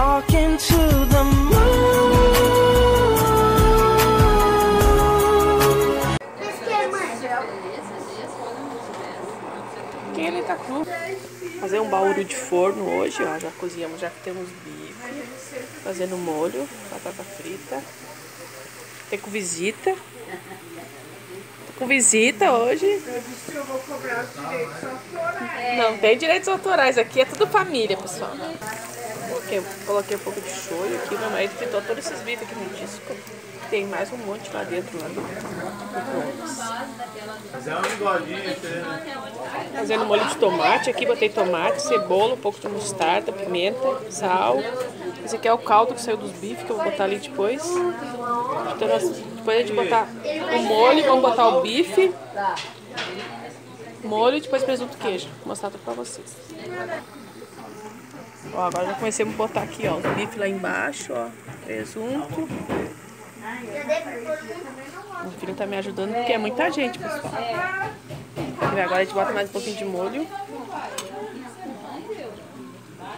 talking to the moon. Quem ele tá cru? Fazer um bauru de forno hoje, ó. Já cozinhamos, já que temos bife. Fazendo molho, batata frita. Tem com visita. Tô com visita hoje. Não tem direitos autorais, aqui é tudo família, pessoal. Coloquei, coloquei um pouco de shoyu aqui, meu marido fritou todos esses bifes aqui no disco. Tem mais um monte lá dentro, lá no bigodinha, você- Fazendo molho de tomate, aqui botei tomate, cebola, um pouco de mostarda, pimenta, sal. Esse aqui é o caldo que saiu dos bifes, que eu vou botar ali depois. Então, depois a gente botar o molho, vamos botar o bife, molho e depois presunto queijo. Vou mostrar tudo pra vocês. Ó, agora já comecei a botar aqui, ó, o bife lá embaixo, ó, presunto. O filho tá me ajudando porque é muita gente, pessoal. E agora a gente bota mais um pouquinho de molho.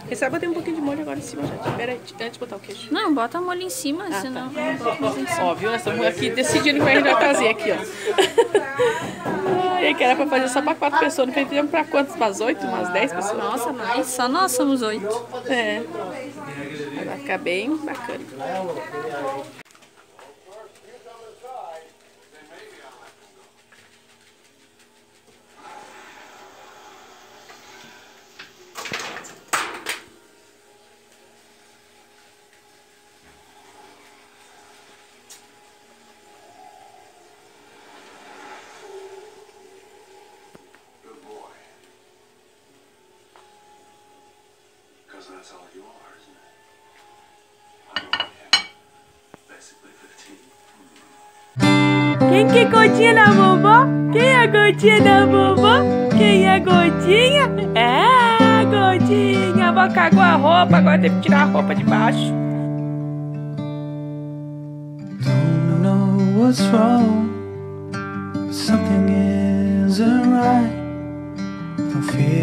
Quem sabe botar um pouquinho de molho agora em cima, gente. Pera antes de botar o queijo. Não, bota molho em cima, senão. Ó, viu? Nós estamos aqui decidindo o que a gente vai fazer aqui, ó. Ai, que era pra fazer só pra quatro pessoas. Não fizemos pra quantas? Umas oito? Umas dez pessoas? Nossa, mas só nós somos oito. É. Vai ficar bem bacana. Because that's all you are, isn't it? I'm only basically 15. Quem que é gotinha da vovó? Quem é a gotinha da vovó? Quem é a gotinha? É, a gotinha. A cagou a roupa, agora teve que tirar a roupa de baixo. Don't know what's wrong. Something isn't right. Don't feel